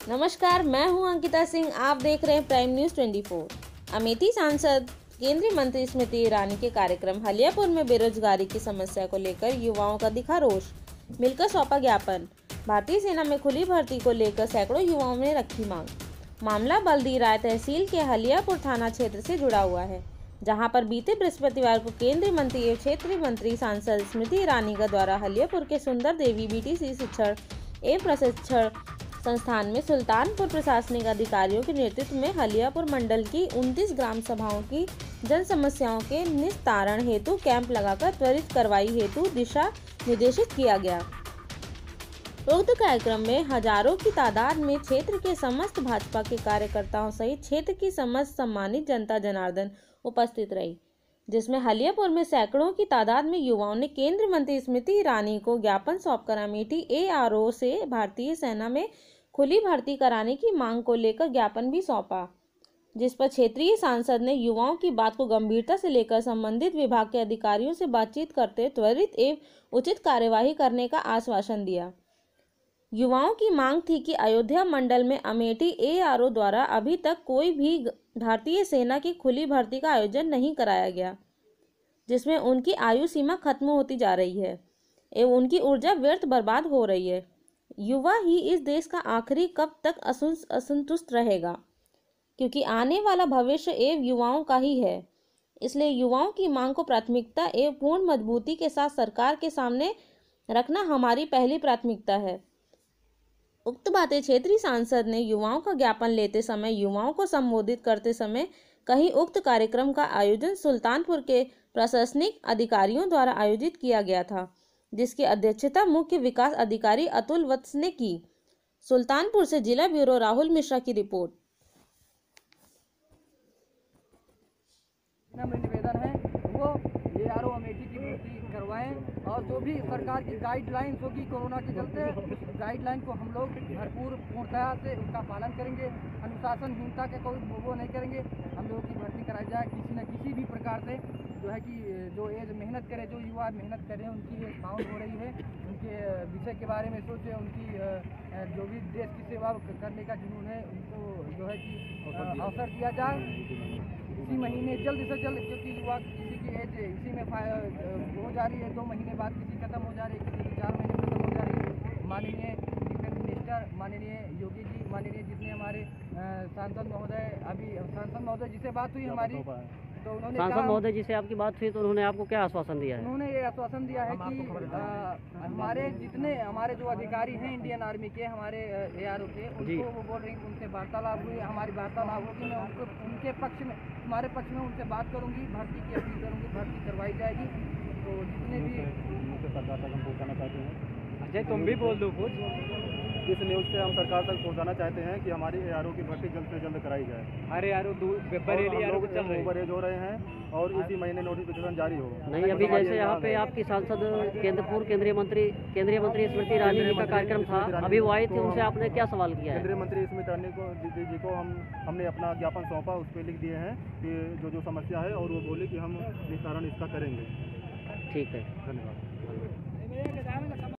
नमस्कार, मैं हूँ अंकिता सिंह। आप देख रहे हैं प्राइम न्यूज़ 24 अमेठी सांसद, केंद्रीय मंत्री स्मृति ईरानी के कार्यक्रम हलियापुर में बेरोजगारी की समस्या को लेकर युवाओं का दिखा रोष। मिलकर सौंपा ज्ञापन। भारतीय सेना में खुली भर्ती को लेकर सैकड़ों युवाओं ने रखी मांग। मामला बल्दी राय तहसील के हलियापुर थाना क्षेत्र से जुड़ा हुआ है, जहाँ पर बीते बृहस्पतिवार को केंद्रीय मंत्री एवं क्षेत्रीय मंत्री सांसद स्मृति ईरानी का द्वारा हलियापुर के सुंदर देवी बीटीसी शिक्षण एवं प्रशिक्षण संस्थान में सुल्तानपुर प्रशासनिक अधिकारियों के नेतृत्व में हलियापुर मंडल की 29 ग्राम सभाओं की जन समस्याओं के निस्तारण हेतु कैंप लगाकर त्वरित कार्रवाई हेतु दिशा निर्देशित किया गया। उक्त कार्यक्रम में हज़ारों की तादाद में क्षेत्र के समस्त भाजपा के कार्यकर्ताओं सहित क्षेत्र की समस्त सम्मानित जनता जनार्दन उपस्थित रही। जिसमें हलियापुर में सैकड़ों की तादाद में युवाओं ने केंद्रीय मंत्री स्मृति ईरानी को ज्ञापन सौंपकर अमेठी एआरओ से भारतीय सेना में खुली भर्ती कराने की मांग को लेकर ज्ञापन भी सौंपा, जिस पर क्षेत्रीय सांसद ने युवाओं की बात को गंभीरता से लेकर संबंधित विभाग के अधिकारियों से बातचीत करते त्वरित एवं उचित कार्यवाही करने का आश्वासन दिया। युवाओं की मांग थी कि अयोध्या मंडल में अमेठी एआरओ द्वारा अभी तक कोई भी भारतीय सेना की खुली भर्ती का आयोजन नहीं कराया गया, जिसमें उनकी आयु सीमा खत्म होती जा रही है एवं उनकी ऊर्जा व्यर्थ बर्बाद हो रही है। युवा ही इस देश का आखिरी कब तक असंतुष्ट रहेगा, क्योंकि आने वाला भविष्य एवं युवाओं का ही है। इसलिए युवाओं की मांग को प्राथमिकता एवं पूर्ण मजबूती के साथ सरकार के सामने रखना हमारी पहली प्राथमिकता है। उक्त बातें क्षेत्रीय सांसद ने युवाओं का ज्ञापन लेते समय, युवाओं को संबोधित करते समय कहीं उक्त कार्यक्रम का आयोजन सुल्तानपुर के प्रशासनिक अधिकारियों द्वारा आयोजित किया गया था, जिसकी अध्यक्षता मुख्य विकास अधिकारी अतुल वत्स ने की। सुल्तानपुर से जिला ब्यूरो राहुल मिश्रा की रिपोर्ट निवेदन है वो ए आर ओ अमेठी की भर्ती करवाएँ और जो भी सरकार की गाइडलाइंस होगी कोरोना के चलते गाइडलाइन को हम लोग भरपूर पूर्णतया से उसका पालन करेंगे। अनुशासनहीनता के कोई वो नहीं करेंगे। हम लोगों की भर्ती कराई जाए किसी न किसी भी प्रकार से। जो है कि जो एज मेहनत करे जो युवा मेहनत करे उनकी एक काउंट हो रही है। उनके विषय के बारे में सोचे उनकी जो भी देश की सेवा करने का जुनून है उनको जो है कि अवसर दिया जाए। इसी महीने जल्द से जल्द क्योंकि युवा किसी की एज इसी में हो जा रही है दो महीने बाद किसी खत्म हो जा रही है किसी की चार महीने खत्म हो जा रही है। माननीय डिफेंस मिनिस्टर माननीय योगी जी माननीय जितने हमारे सांसद महोदय अभी सांसद महोदय जिसे बात हुई हमारी। तो उन्होंने सांसद महोदय जी से आपकी बात हुई तो उन्होंने आपको क्या आश्वासन दिया है? उन्होंने ये आश्वासन दिया है कि हमारे जितने हमारे जो अधिकारी हैं इंडियन आर्मी के हमारे ए आर ओ के उनको वो बोल रही उनसे वार्तालाप हुई हमारी वार्तालाप होगी मैं उनको उनके पक्ष में हमारे पक्ष में उनसे बात करूँगी भर्ती की अपील करूँगी भर्ती करवाई जाएगी तो जितने भी सरकार तक हम पहुँचाना चाहते हैं। अजय तुम भी बोल दो कुछ। इस न्यूज़ से हम सरकार तक पहुंचाना चाहते हैं कि हमारी एआरओ की भर्ती जल्द से जल्द कराई जाए। हमारे आर बरेज हो। रहे हैं और इसी महीने नोटिफिकेशन जारी हो। नहीं अभी जैसे यहाँ पे आपकी सांसद केंद्र पूर्व केंद्रीय मंत्री केंद्रीय मंत्री स्मृति ईरानी जी का कार्यक्रम था। अभी वो आई थी उनसे आपने क्या सवाल किया केंद्रीय मंत्री स्मृति ईरानी को दीदी जी को हम हमने अपना ज्ञापन सौंपा उस पर लिख दिए हैं कि जो जो समस्या है और वो बोली कि हम निस्तारण इसका करेंगे। ठीक है। धन्यवाद।